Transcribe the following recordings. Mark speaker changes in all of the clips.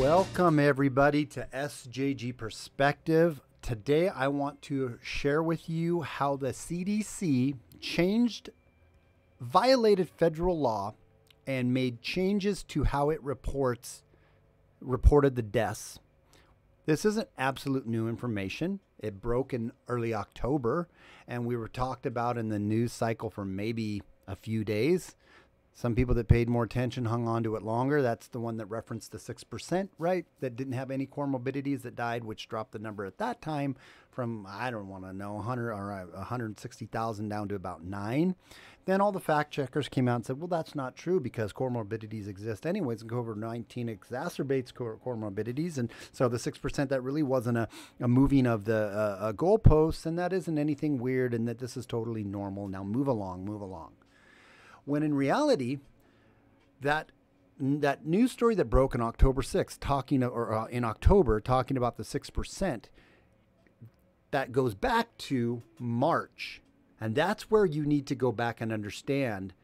Speaker 1: Welcome, everybody, to SJG Perspective. Today, I want to share with you how the CDC changed, violated federal law, and made changes to how it reports reported the deaths. This isn't absolute new information. It broke in early October, and we were talked about in the news cycle for maybe a few days. Some people that paid more attention hung on to it longer. That's the one that referenced the 6%, right? That didn't have any comorbidities that died, which dropped the number at that time from, I don't want to know, 100 or 160,000 down to about nine. Then all the fact checkers came out and said, well, that's not true because comorbidities exist anyways, and COVID 19 exacerbates comorbidities. And so the 6%, that really wasn't a, a moving of the uh, goalposts, and that isn't anything weird, and that this is totally normal. Now move along, move along. When in reality, that that news story that broke on October 6th, talking or uh, in October, talking about the six percent, that goes back to March, and that's where you need to go back and understand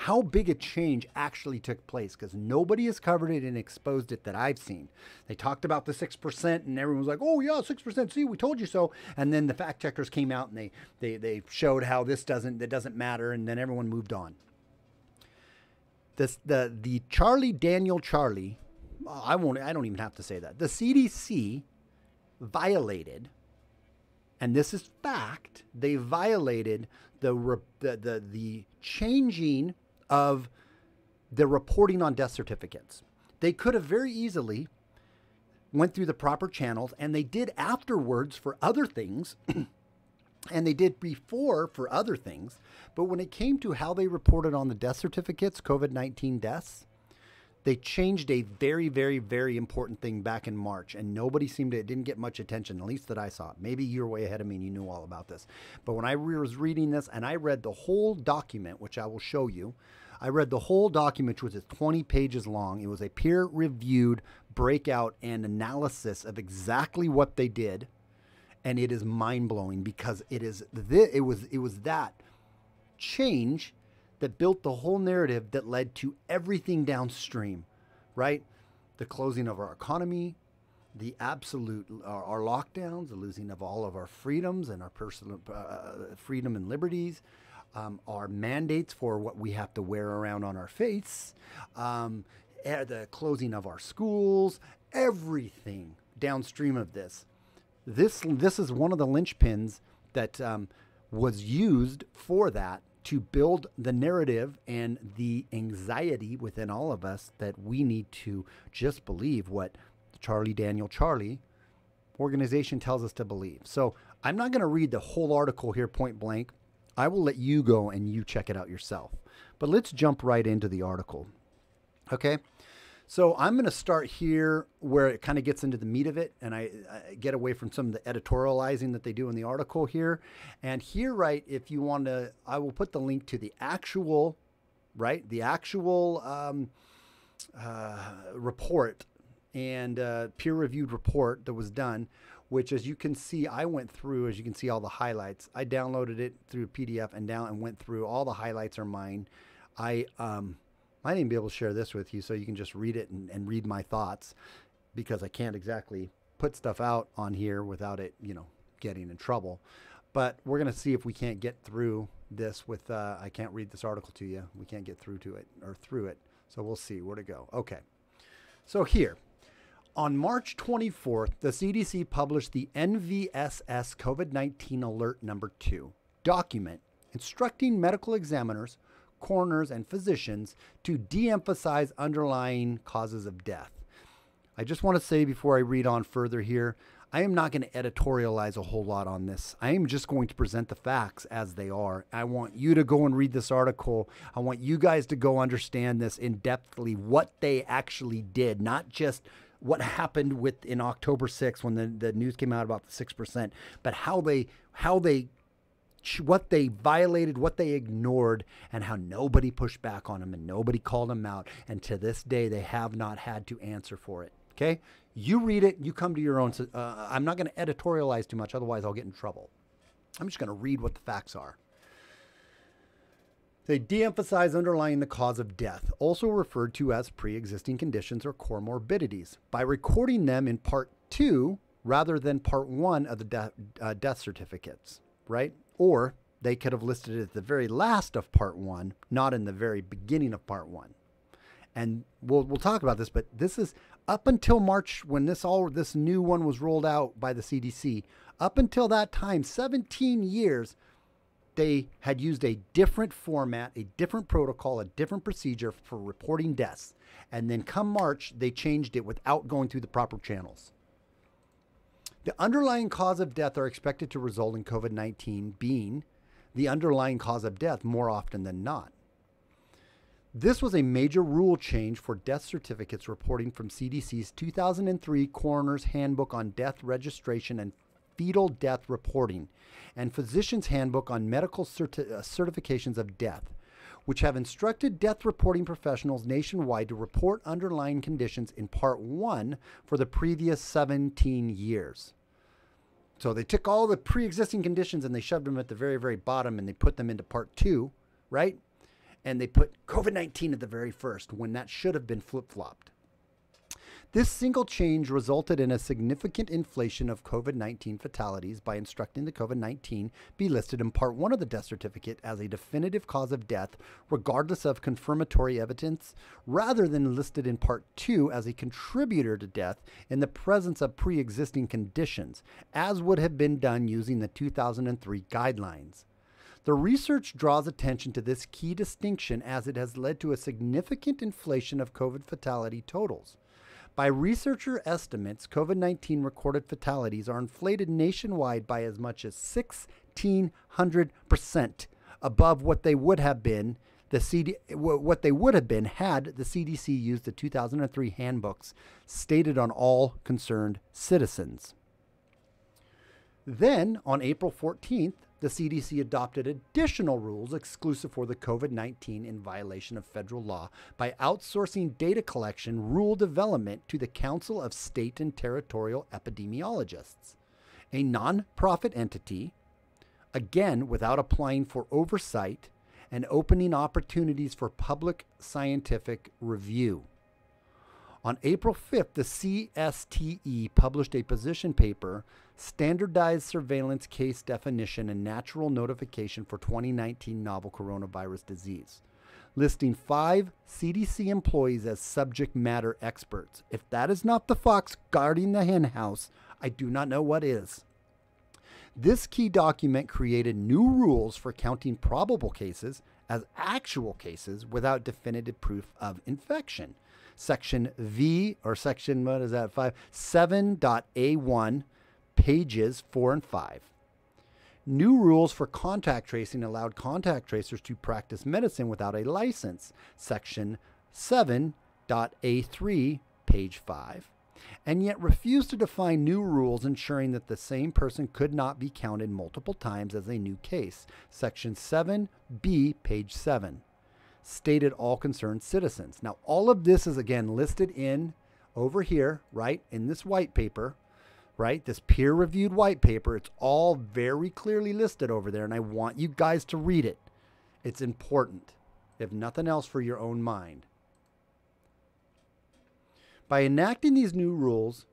Speaker 1: how big a change actually took place because nobody has covered it and exposed it that I've seen. They talked about the 6% and everyone was like, oh, yeah, 6%. See, we told you so. And then the fact checkers came out and they, they, they showed how this doesn't, that doesn't matter. And then everyone moved on this the the Charlie Daniel Charlie, I won't I don't even have to say that. The CDC violated and this is fact, they violated the the the, the changing of the reporting on death certificates. They could have very easily went through the proper channels and they did afterwards for other things and they did before for other things. But when it came to how they reported on the death certificates, COVID 19 deaths, they changed a very, very, very important thing back in March, and nobody seemed to, it didn't get much attention, at least that I saw. Maybe you're way ahead of me and you knew all about this. But when I was reading this and I read the whole document, which I will show you, I read the whole document, which was 20 pages long. It was a peer reviewed breakout and analysis of exactly what they did and it is mind blowing because it is th- it was it was that change that built the whole narrative that led to everything downstream, right? The closing of our economy, the absolute our, our lockdowns, the losing of all of our freedoms and our personal uh, freedom and liberties. Um, our mandates for what we have to wear around on our face, um, eh, the closing of our schools, everything downstream of this this this is one of the linchpins that um, was used for that to build the narrative and the anxiety within all of us that we need to just believe what Charlie Daniel Charlie organization tells us to believe. So I'm not going to read the whole article here point blank. I will let you go and you check it out yourself. But let's jump right into the article. Okay. So I'm going to start here where it kind of gets into the meat of it, and I, I, get away from some of the editorializing that they do in the article here. And here, right, if you want to, I will put the link to the actual, right, the actual um, uh, report and uh, peer-reviewed report that was done. Which, as you can see, I went through. As you can see, all the highlights. I downloaded it through PDF and down and went through. All the highlights are mine. I um, I didn't be able to share this with you so you can just read it and, and read my thoughts because I can't exactly put stuff out on here without it, you know, getting in trouble. But we're going to see if we can't get through this with, uh, I can't read this article to you. We can't get through to it or through it. So we'll see where to go. Okay. So here, on March 24th, the CDC published the NVSS COVID 19 Alert Number 2 document instructing medical examiners coroners, and physicians to de emphasize underlying causes of death. I just want to say before I read on further here, I am not going to editorialize a whole lot on this. I am just going to present the facts as they are. I want you to go and read this article. I want you guys to go understand this in depthly what they actually did, not just what happened with in October 6th when the, the news came out about the 6%, but how they how they what they violated, what they ignored, and how nobody pushed back on them and nobody called them out. And to this day, they have not had to answer for it. Okay? You read it, you come to your own. Uh, I'm not going to editorialize too much, otherwise, I'll get in trouble. I'm just going to read what the facts are. They de emphasize underlying the cause of death, also referred to as pre existing conditions or comorbidities, by recording them in part two rather than part one of the de- uh, death certificates, right? Or they could have listed it at the very last of part one, not in the very beginning of part one. And we'll, we'll talk about this, but this is up until March when this all this new one was rolled out by the CDC. Up until that time, 17 years, they had used a different format, a different protocol, a different procedure for reporting deaths. And then come March, they changed it without going through the proper channels. The underlying cause of death are expected to result in COVID 19 being the underlying cause of death more often than not. This was a major rule change for death certificates reporting from CDC's 2003 Coroner's Handbook on Death Registration and Fetal Death Reporting and Physician's Handbook on Medical certi- uh, Certifications of Death, which have instructed death reporting professionals nationwide to report underlying conditions in Part 1 for the previous 17 years. So they took all the pre existing conditions and they shoved them at the very, very bottom and they put them into Part 2, right? And they put COVID 19 at the very first when that should have been flip flopped. This single change resulted in a significant inflation of COVID 19 fatalities by instructing the COVID 19 be listed in Part 1 of the death certificate as a definitive cause of death, regardless of confirmatory evidence, rather than listed in Part 2 as a contributor to death in the presence of pre existing conditions, as would have been done using the 2003 guidelines. The research draws attention to this key distinction as it has led to a significant inflation of COVID fatality totals. By researcher estimates, COVID 19 recorded fatalities are inflated nationwide by as much as 1,600% above what they would have been. The CD, what they would have been had the CDC used the 2003 handbooks stated on all concerned citizens. Then, on April 14th, the CDC adopted additional rules exclusive for the COVID 19 in violation of federal law by outsourcing data collection rule development to the Council of State and Territorial Epidemiologists, a nonprofit entity, again without applying for oversight and opening opportunities for public scientific review. On April 5th, the CSTE published a position paper, Standardized Surveillance Case Definition and National Notification for 2019 Novel Coronavirus Disease, listing five CDC employees as subject matter experts. If that is not the fox guarding the henhouse, I do not know what is. This key document created new rules for counting probable cases as actual cases without definitive proof of infection section V or section, what is that, 5? 7.A1, pages 4 and 5. New rules for contact tracing allowed contact tracers to practice medicine without a license, section 7.A3, page 5 and yet refused to define new rules ensuring that the same person could not be counted multiple times as a new case. Section 7b, page 7 stated all concerned citizens. Now, all of this is again listed in over here, right, in this white paper, right, this peer reviewed white paper. It's all very clearly listed over there, and I want you guys to read it. It's important, if nothing else, for your own mind. By enacting these new rules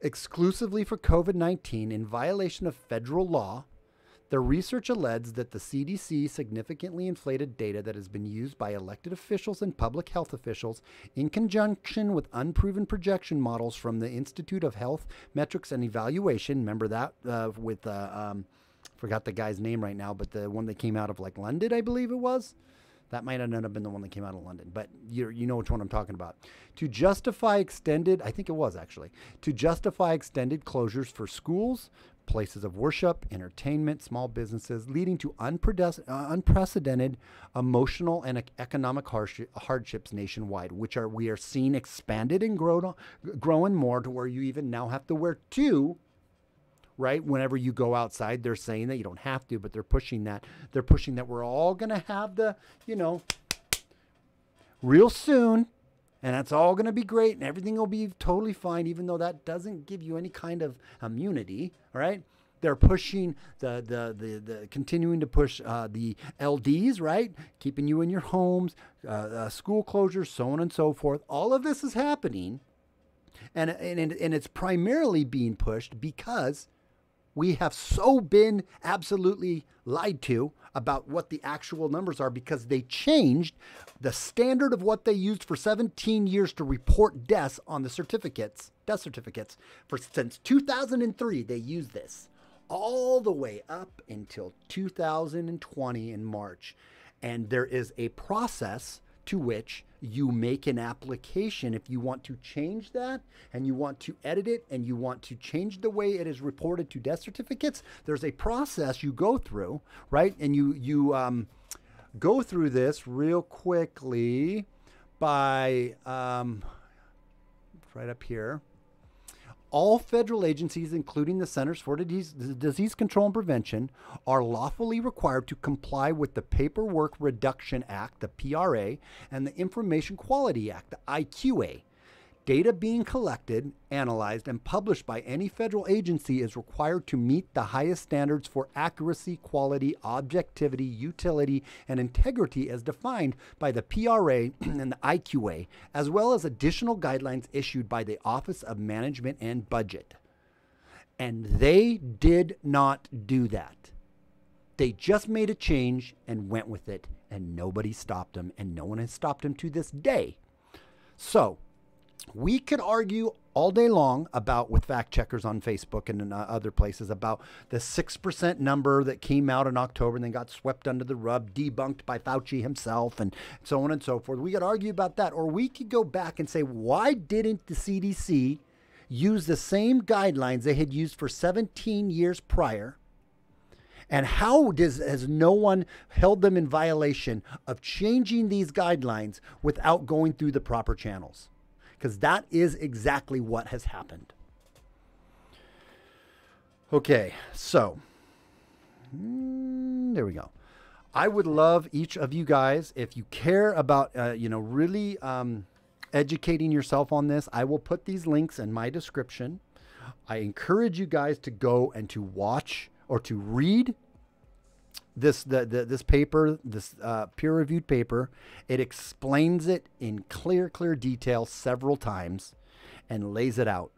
Speaker 1: exclusively for COVID 19 in violation of federal law, the research alleges that the CDC significantly inflated data that has been used by elected officials and public health officials in conjunction with unproven projection models from the Institute of Health Metrics and Evaluation. Remember that uh, with, uh, um, forgot the guy's name right now, but the one that came out of like London, I believe it was. That might not have been the one that came out of London, but you you know which one I'm talking about. To justify extended, I think it was actually, to justify extended closures for schools, places of worship, entertainment, small businesses, leading to uh, unprecedented emotional and economic hardships nationwide, which are we are seeing expanded and grow, growing more to where you even now have to wear two. Right, whenever you go outside, they're saying that you don't have to, but they're pushing that. They're pushing that we're all gonna have the, you know, real soon and that's all going to be great and everything will be totally fine even though that doesn't give you any kind of immunity all right They're pushing the the the, the continuing to push uh, the LDs, right? Keeping you in your homes, uh, uh, school closures, so on and so forth. All of this is happening, and and and it's primarily being pushed because we have so been absolutely lied to about what the actual numbers are because they changed the standard of what they used for 17 years to report deaths on the certificates, death certificates. For since 2003, they used this all the way up until 2020 in March. And there is a process to which you make an application. If you want to change that and you want to edit it and you want to change the way it is reported to death certificates there's a process you go through right? And you you um, go through this real quickly by um, right up here all federal agencies, including the Centers for Disease, Control and Prevention, are lawfully required to comply with the Paperwork Reduction Act, the PRA, and the Information Quality Act, the IQA. Data being collected, analyzed, and published by any federal agency is required to meet the highest standards for accuracy, quality, objectivity, utility, and integrity as defined by the PRA and the IQA, as well as additional guidelines issued by the Office of Management and Budget. And they did not do that. They just made a change and went with it, and nobody stopped them, and no one has stopped them to this day. So, we could argue all day long about with fact checkers on Facebook and in uh, other places about the 6% number that came out in October and then got swept under the rug, debunked by Fauci himself, and so on and so forth. We could argue about that. Or we could go back and say, why didn't the CDC use the same guidelines they had used for 17 years prior? And how does has no one held them in violation of changing these guidelines without going through the proper channels? Because that is exactly what has happened. Okay, so mm, there we go. I would love each of you guys if you care about, uh, you know, really um, educating yourself on this. I will put these links in my description. I encourage you guys to go and to watch or to read this the, the this paper, this uh, peer-reviewed paper, it explains it in clear, clear detail several times, and lays it out.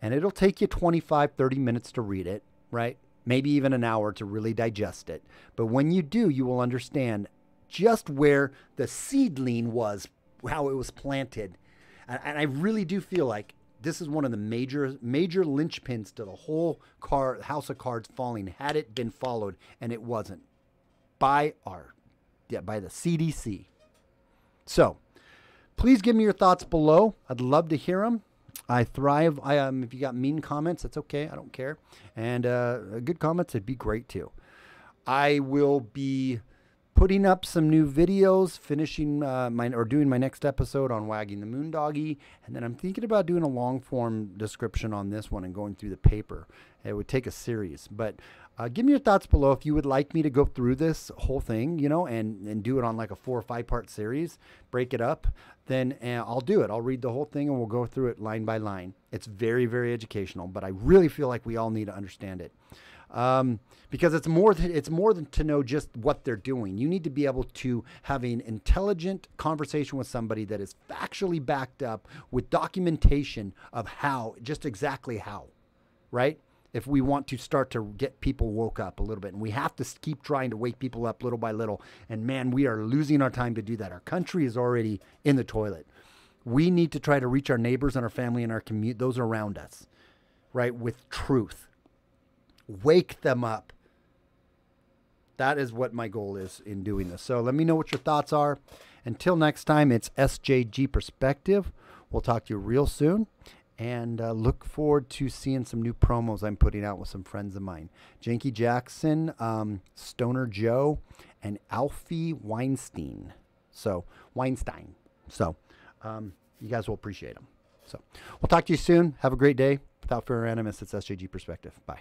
Speaker 1: And it'll take you 25, 30 minutes to read it, right? Maybe even an hour to really digest it. But when you do, you will understand just where the seedling was, how it was planted. And, and I really do feel like this is one of the major major linchpins to the whole car house of cards falling had it been followed and it wasn't by our yeah, by the CDC. So, please give me your thoughts below. I'd love to hear them. I thrive. I um, if you got mean comments, that's okay. I don't care. And uh, good comments, it'd be great too. I will be putting up some new videos, finishing uh, my or doing my next episode on wagging the moon doggy, and then I'm thinking about doing a long form description on this one and going through the paper. It would take a series, but uh, give me your thoughts below if you would like me to go through this whole thing, you know, and, and do it on like a four or five part series, break it up, then uh, I'll do it. I'll read the whole thing and we'll go through it line by line. It's very, very educational, but I really feel like we all need to understand it. Um, because it's more th- it's more than to know just what they're doing. You need to be able to have an intelligent conversation with somebody that is factually backed up with documentation of how, just exactly how, right? if we want to start to get people woke up a little bit. And we have to keep trying to wake people up little by little. And man, we are losing our time to do that. Our country is already in the toilet. We need to try to reach our neighbors and our family and our community, those around us, right, with truth. Wake them up. That is what my goal is in doing this. So let me know what your thoughts are. Until next time, it's SJG Perspective. We'll talk to you real soon and uh, look forward to seeing some new promos I'm putting out with some friends of mine. Janky Jackson, um, Stoner Joe, and Alfie Weinstein. So, Weinstein. So, um, you guys will appreciate them. So, we'll talk to you soon. Have a great day. Without further animus, it's SJG Perspective. Bye.